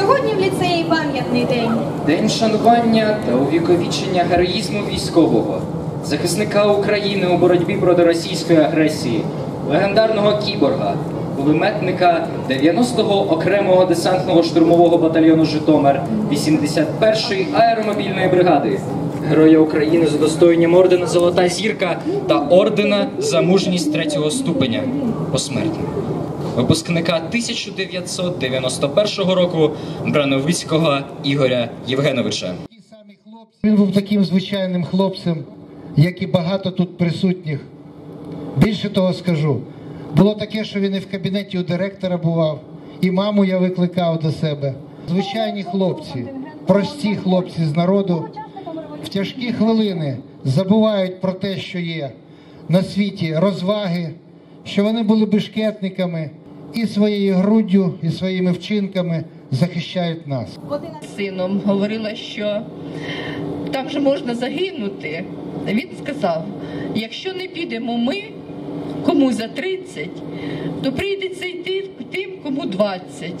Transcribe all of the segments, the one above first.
Сьогодні в ліцеї пам'ятний день. День шанування та увіковічення героїзму військового, захисника України у боротьбі проти російської агресії, легендарного кіборга, кулеметника 90-го окремого десантного штурмового батальйону Житомир 81-ї аеромобільної бригади, Героя України з удостоєнням ордена Золота зірка та ордена за мужність третього ступеня посмертно. Випускника 1991 року Брановицького Ігоря Євгеновича. Він був таким звичайним хлопцем, як і багато тут присутніх. Більше того скажу, було таке, що він і в кабінеті у директора бував, і маму я викликав до себе. Звичайні хлопці, прості хлопці з народу, в тяжкі хвилини забувають про те, що є на світі розваги, що вони були бешкетниками і своєю груддю, і своїми вчинками захищають нас. сином говорила, що там же можна загинути. Він сказав: якщо не підемо ми, кому за 30, то прийдеться йти тим, кому 20.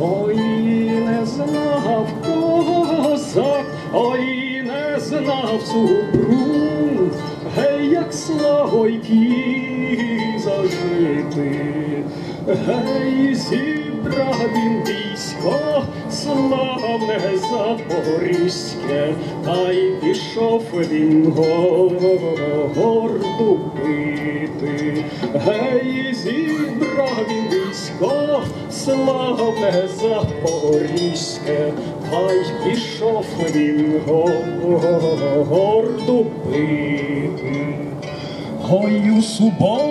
Ой, не знав кого козак, ой, не знав супруг, гей, як славойки зажити, гей, зібрав він військо, славне запорізьке, та й пішов він горду бити, гей, зібрав він військо, славне запорізьке, та й пішов він горду бити. Ой, у суботоньку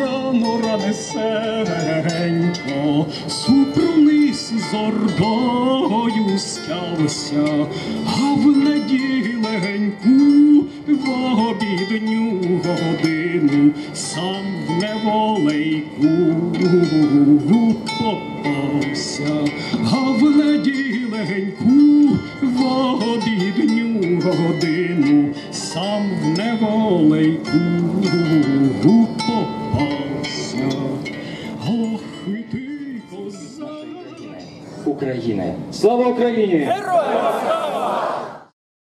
рано ранесенько, супруниз з ордою стявся, а в неділеньку в обідню годину сам в неволейку попався, а в неділеньку в обідню годину сам в неволейку попався. Ох, і ти, козак. України. Слава Україні! Героям!